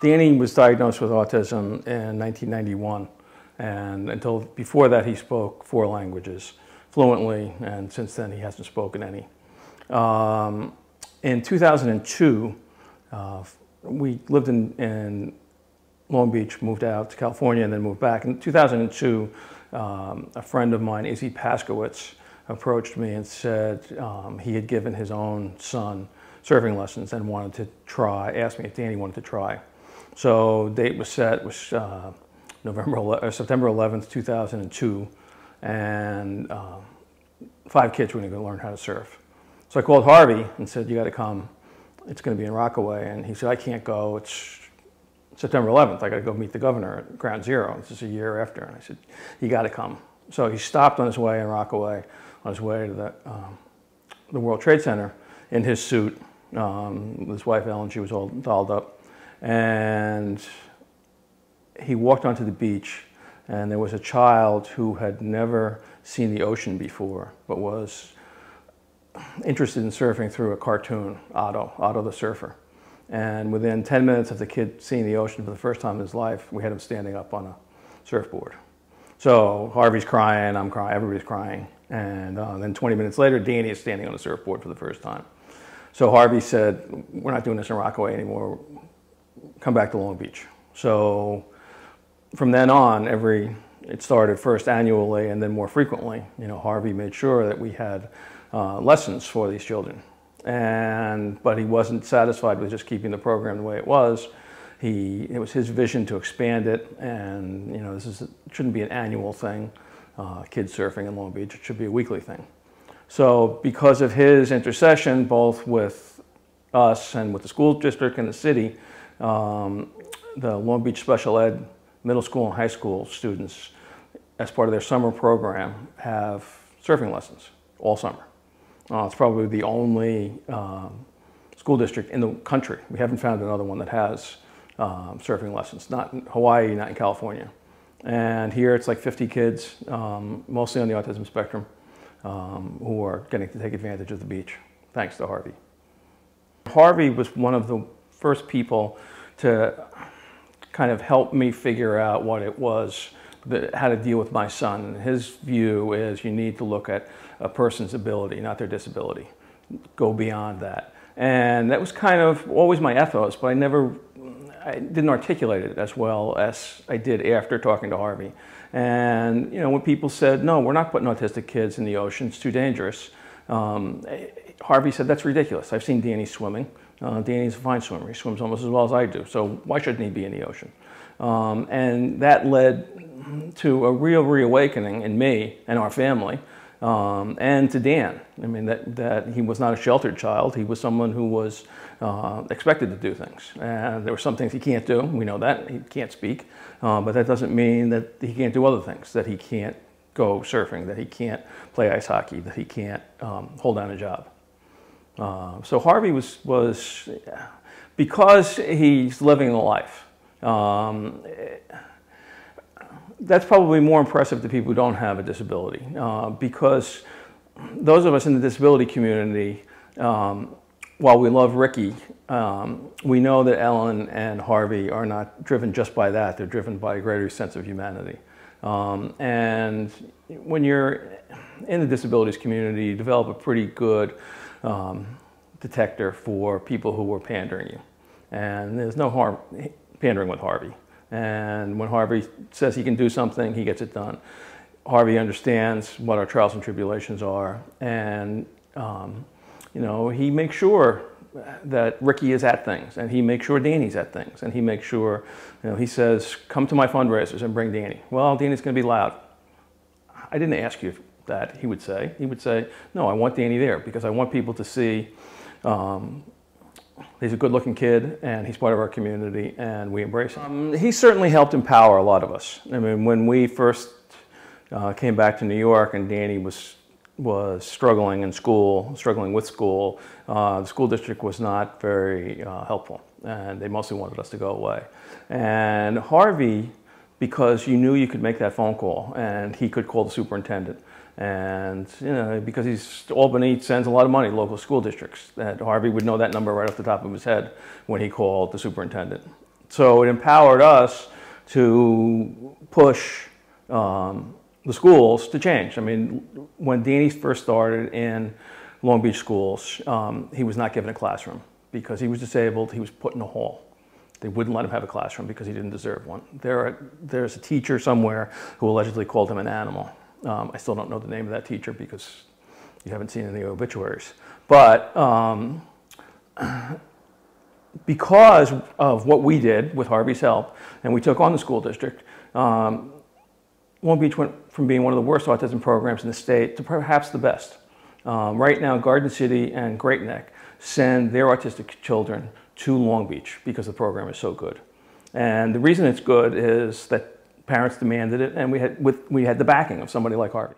Danny was diagnosed with autism in 1991, and until before that, he spoke four languages fluently, and since then, he hasn't spoken any. Um, in 2002, uh, we lived in, in, Long Beach, moved out to California, and then moved back. In 2002, um, a friend of mine, Izzy Paskowitz, approached me and said um, he had given his own son surfing lessons and wanted to try, asked me if Danny wanted to try. So date was set, was uh, November 11, uh, September 11th, 2002, and uh, five kids were going to learn how to surf. So I called Harvey and said, you got to come. It's going to be in Rockaway. And he said, I can't go. It's September 11th. I got to go meet the governor at Ground Zero. This is a year after. And I said, you got to come. So he stopped on his way in Rockaway, on his way to the, um, the World Trade Center in his suit um, his wife Ellen. She was all dolled up. And he walked onto the beach and there was a child who had never seen the ocean before, but was interested in surfing through a cartoon, Otto, Otto the Surfer. And within 10 minutes of the kid seeing the ocean for the first time in his life, we had him standing up on a surfboard. So Harvey's crying, I'm crying, everybody's crying. And uh, then 20 minutes later, Danny is standing on a surfboard for the first time. So Harvey said, we're not doing this in Rockaway anymore, come back to Long Beach. So from then on, every, it started first annually and then more frequently, you know, Harvey made sure that we had uh, lessons for these children. And, but he wasn't satisfied with just keeping the program the way it was. He, it was his vision to expand it, and you know, this is, it shouldn't be an annual thing, uh, kids surfing in Long Beach, it should be a weekly thing. So because of his intercession, both with us and with the school district and the city, um, the Long Beach Special Ed middle school and high school students, as part of their summer program, have surfing lessons all summer. Uh, it's probably the only um, school district in the country. We haven't found another one that has um, surfing lessons, not in Hawaii, not in California. And here it's like 50 kids, um, mostly on the autism spectrum, um, who are getting to take advantage of the beach, thanks to Harvey. Harvey was one of the first people to kind of help me figure out what it was, that, how to deal with my son. His view is you need to look at a person's ability, not their disability. Go beyond that. And that was kind of always my ethos, but I never, I didn't articulate it as well as I did after talking to Harvey. And, you know, when people said, no, we're not putting autistic kids in the ocean, it's too dangerous, um, Harvey said, that's ridiculous. I've seen Danny swimming. Uh, Danny's a fine swimmer. He swims almost as well as I do. So why shouldn't he be in the ocean? Um, and that led to a real reawakening in me and our family um, and to Dan. I mean, that, that he was not a sheltered child. He was someone who was uh, expected to do things. And there were some things he can't do. We know that. He can't speak. Uh, but that doesn't mean that he can't do other things, that he can't go surfing, that he can't play ice hockey, that he can't um, hold down a job. Uh, so Harvey was, was, because he's living the life, um, that's probably more impressive to people who don't have a disability uh, because those of us in the disability community, um, while we love Ricky, um, we know that Ellen and Harvey are not driven just by that. They're driven by a greater sense of humanity. Um, and when you're in the disabilities community, you develop a pretty good um, detector for people who are pandering you. And there's no harm pandering with Harvey. And when Harvey says he can do something, he gets it done. Harvey understands what our trials and tribulations are. And, um, you know, he makes sure that Ricky is at things and he makes sure Danny's at things and he makes sure, you know, he says, come to my fundraisers and bring Danny. Well, Danny's going to be loud. I didn't ask you that, he would say. He would say, no, I want Danny there because I want people to see um, he's a good looking kid and he's part of our community and we embrace him. Um, he certainly helped empower a lot of us. I mean, when we first uh, came back to New York and Danny was was struggling in school, struggling with school, uh, the school district was not very uh, helpful and they mostly wanted us to go away. And Harvey, because you knew you could make that phone call and he could call the superintendent and you know, because he's Albany sends a lot of money to local school districts. That Harvey would know that number right off the top of his head when he called the superintendent So it empowered us to push um, the schools to change. I mean, when Danny first started in Long Beach schools, um, he was not given a classroom because he was disabled. He was put in a hall. They wouldn't let him have a classroom because he didn't deserve one. There are, there's a teacher somewhere who allegedly called him an animal. Um, I still don't know the name of that teacher because you haven't seen any obituaries. But um, because of what we did with Harvey's help, and we took on the school district, um, Long Beach went from being one of the worst autism programs in the state to perhaps the best. Um, right now, Garden City and Great Neck send their autistic children to Long Beach because the program is so good. And the reason it's good is that parents demanded it, and we had, with, we had the backing of somebody like Harvey.